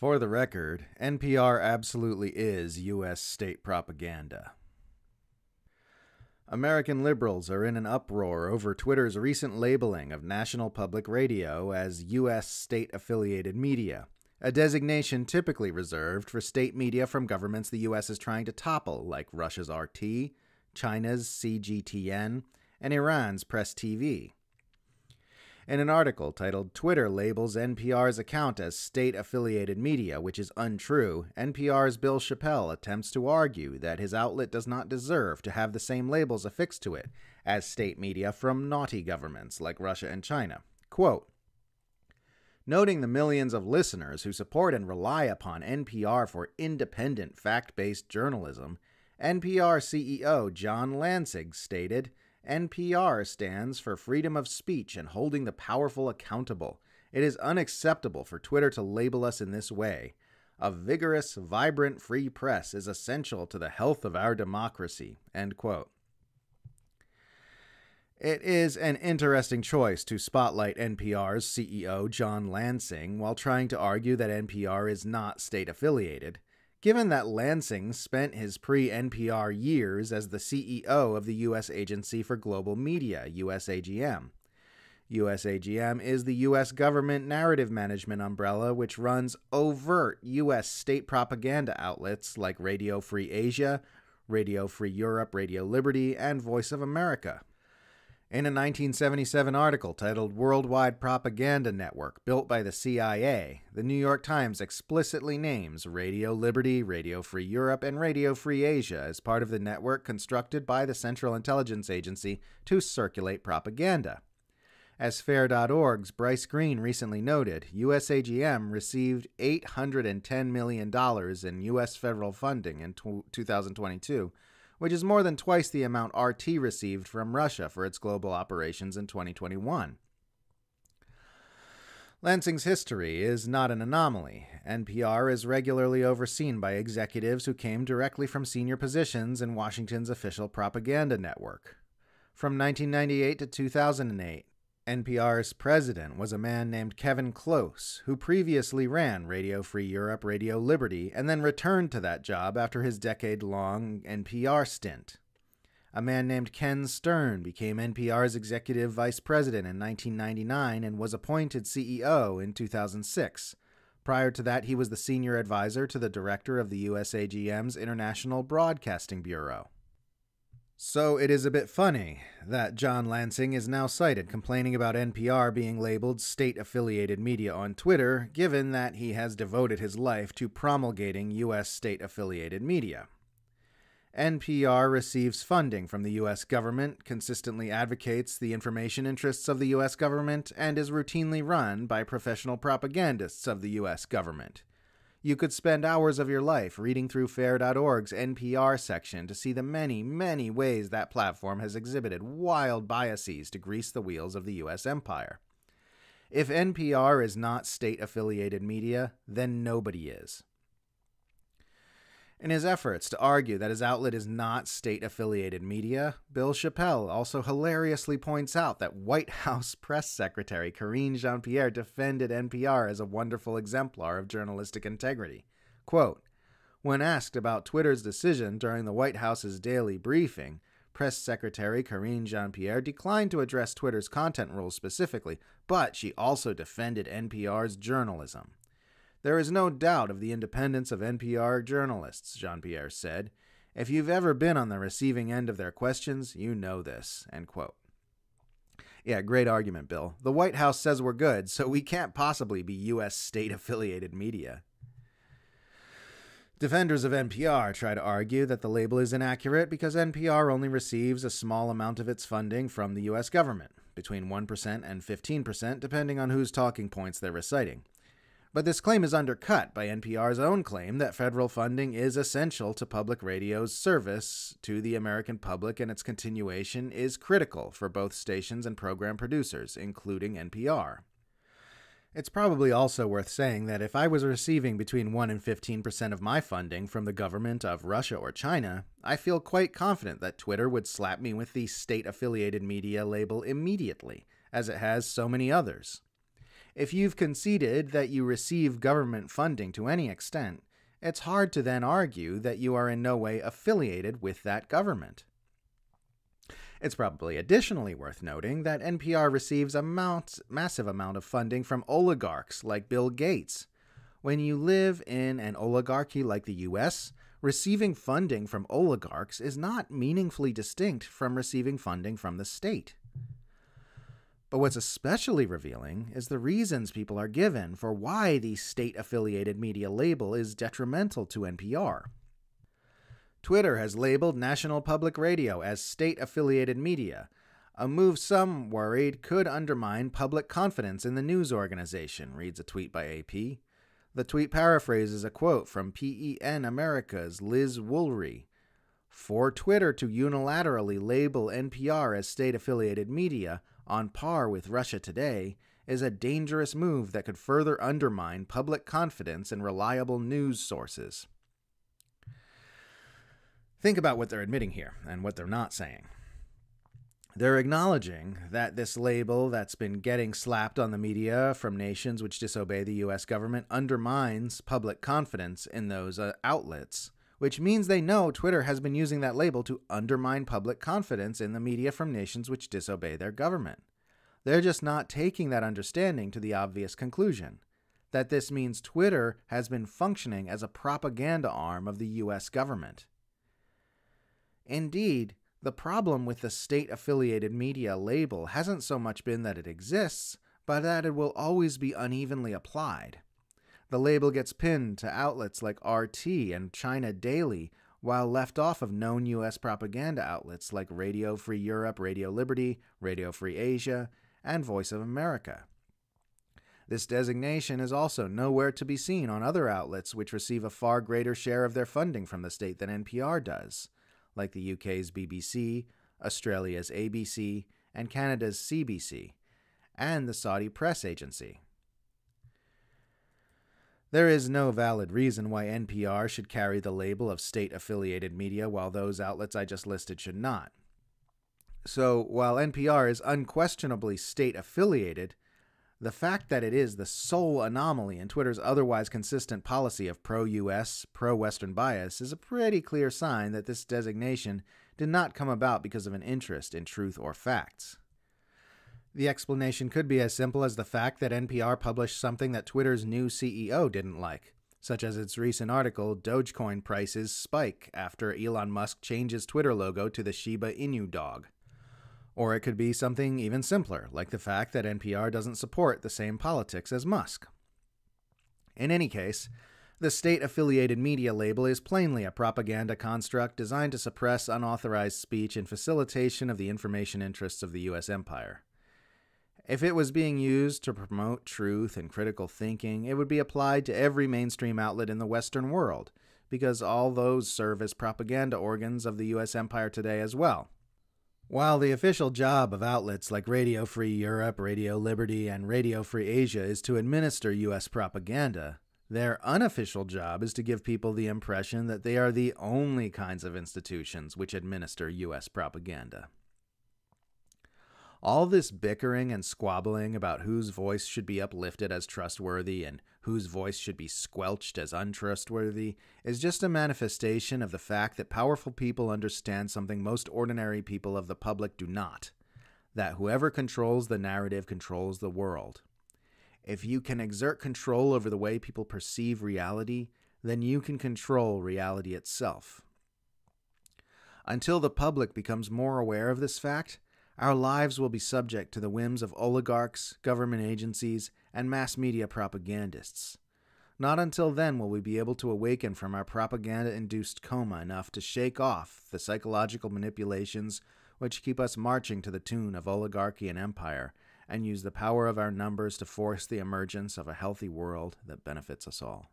For the record, NPR absolutely is U.S. state propaganda. American liberals are in an uproar over Twitter's recent labeling of National Public Radio as U.S. state affiliated media, a designation typically reserved for state media from governments the U.S. is trying to topple, like Russia's RT, China's CGTN, and Iran's Press TV. In an article titled Twitter Labels NPR's Account as State Affiliated Media, which is untrue, NPR's Bill Chappell attempts to argue that his outlet does not deserve to have the same labels affixed to it as state media from naughty governments like Russia and China. Quote, Noting the millions of listeners who support and rely upon NPR for independent, fact based journalism, NPR CEO John Lansing stated NPR stands for freedom of speech and holding the powerful accountable. It is unacceptable for Twitter to label us in this way. A vigorous, vibrant free press is essential to the health of our democracy. End quote. It is an interesting choice to spotlight NPR's CEO, John Lansing, while trying to argue that NPR is not state affiliated given that Lansing spent his pre NPR years as the CEO of the U.S. Agency for Global Media, USAGM. USAGM is the U.S. government narrative management umbrella which runs overt U.S. state propaganda outlets like Radio Free Asia, Radio Free Europe, Radio Liberty, and Voice of America. In a 1977 article titled Worldwide Propaganda Network Built by the CIA, the New York Times explicitly names Radio Liberty, Radio Free Europe, and Radio Free Asia as part of the network constructed by the Central Intelligence Agency to circulate propaganda. As Fair.org's Bryce Greene recently noted, USAGM received $810 million in U.S. federal funding in 2022 which is more than twice the amount RT received from Russia for its global operations in 2021. Lansing's history is not an anomaly. NPR is regularly overseen by executives who came directly from senior positions in Washington's official propaganda network. From 1998 to 2008, NPR's president was a man named Kevin Klose, who previously ran Radio Free Europe, Radio Liberty, and then returned to that job after his decade long NPR stint. A man named Ken Stern became NPR's executive vice president in 1999 and was appointed CEO in 2006. Prior to that, he was the senior advisor to the director of the USAGM's International Broadcasting Bureau. So it is a bit funny that John Lansing is now cited complaining about NPR being labeled state affiliated media on Twitter, given that he has devoted his life to promulgating U.S. state affiliated media. NPR receives funding from the U.S. government, consistently advocates the information interests of the U.S. government, and is routinely run by professional propagandists of the U.S. government. You could spend hours of your life reading through Fair.org's NPR section to see the many, many ways that platform has exhibited wild biases to grease the wheels of the U.S. empire. If NPR is not state affiliated media, then nobody is. In his efforts to argue that his outlet is not state affiliated media, Bill Chappell also hilariously points out that White House Press Secretary Karine Jean Pierre defended NPR as a wonderful exemplar of journalistic integrity. Quote, when asked about Twitter's decision during the White House's daily briefing, Press Secretary Karine Jean Pierre declined to address Twitter's content rules specifically, but she also defended NPR's journalism. There is no doubt of the independence of NPR journalists, Jean Pierre said. If you've ever been on the receiving end of their questions, you know this. End quote. Yeah, great argument, Bill. The White House says we're good, so we can't possibly be U.S. state affiliated media. Defenders of NPR try to argue that the label is inaccurate because NPR only receives a small amount of its funding from the U.S. government, between 1% and 15%, depending on whose talking points they're reciting. But this claim is undercut by NPR's own claim that federal funding is essential to public radio's service to the American public and its continuation is critical for both stations and program producers, including NPR. It's probably also worth saying that if I was receiving between 1 and 15% of my funding from the government of Russia or China, I feel quite confident that Twitter would slap me with the state affiliated media label immediately, as it has so many others. If you've conceded that you receive government funding to any extent, it's hard to then argue that you are in no way affiliated with that government. It's probably additionally worth noting that NPR receives a mount, massive amount of funding from oligarchs like Bill Gates. When you live in an oligarchy like the US, receiving funding from oligarchs is not meaningfully distinct from receiving funding from the state. But what's especially revealing is the reasons people are given for why the state affiliated media label is detrimental to NPR. Twitter has labeled National Public Radio as state affiliated media, a move some worried could undermine public confidence in the news organization, reads a tweet by AP. The tweet paraphrases a quote from PEN America's Liz Woolery. For Twitter to unilaterally label NPR as state affiliated media, on par with Russia Today, is a dangerous move that could further undermine public confidence in reliable news sources. Think about what they're admitting here and what they're not saying. They're acknowledging that this label that's been getting slapped on the media from nations which disobey the US government undermines public confidence in those uh, outlets, which means they know Twitter has been using that label to undermine public confidence in the media from nations which disobey their government. They're just not taking that understanding to the obvious conclusion that this means Twitter has been functioning as a propaganda arm of the US government. Indeed, the problem with the state affiliated media label hasn't so much been that it exists, but that it will always be unevenly applied. The label gets pinned to outlets like RT and China Daily, while left off of known US propaganda outlets like Radio Free Europe, Radio Liberty, Radio Free Asia, and Voice of America. This designation is also nowhere to be seen on other outlets which receive a far greater share of their funding from the state than NPR does like the UK's BBC, Australia's ABC, and Canada's CBC, and the Saudi Press Agency. There is no valid reason why NPR should carry the label of state affiliated media while those outlets I just listed should not. So, while NPR is unquestionably state affiliated, the fact that it is the sole anomaly in Twitter's otherwise consistent policy of pro US, pro Western bias is a pretty clear sign that this designation did not come about because of an interest in truth or facts. The explanation could be as simple as the fact that NPR published something that Twitter's new CEO didn't like, such as its recent article Dogecoin prices spike after Elon Musk changes Twitter logo to the Shiba Inu dog. Or it could be something even simpler, like the fact that NPR doesn't support the same politics as Musk. In any case, the state affiliated media label is plainly a propaganda construct designed to suppress unauthorized speech in facilitation of the information interests of the U.S. empire. If it was being used to promote truth and critical thinking, it would be applied to every mainstream outlet in the Western world, because all those serve as propaganda organs of the U.S. empire today as well. While the official job of outlets like Radio Free Europe, Radio Liberty, and Radio Free Asia is to administer U.S. propaganda, their unofficial job is to give people the impression that they are the only kinds of institutions which administer U.S. propaganda. All this bickering and squabbling about whose voice should be uplifted as trustworthy and whose voice should be squelched as untrustworthy is just a manifestation of the fact that powerful people understand something most ordinary people of the public do not that whoever controls the narrative controls the world. If you can exert control over the way people perceive reality, then you can control reality itself. Until the public becomes more aware of this fact, our lives will be subject to the whims of oligarchs, government agencies, and mass media propagandists. Not until then will we be able to awaken from our propaganda induced coma enough to shake off the psychological manipulations which keep us marching to the tune of oligarchy and empire, and use the power of our numbers to force the emergence of a healthy world that benefits us all.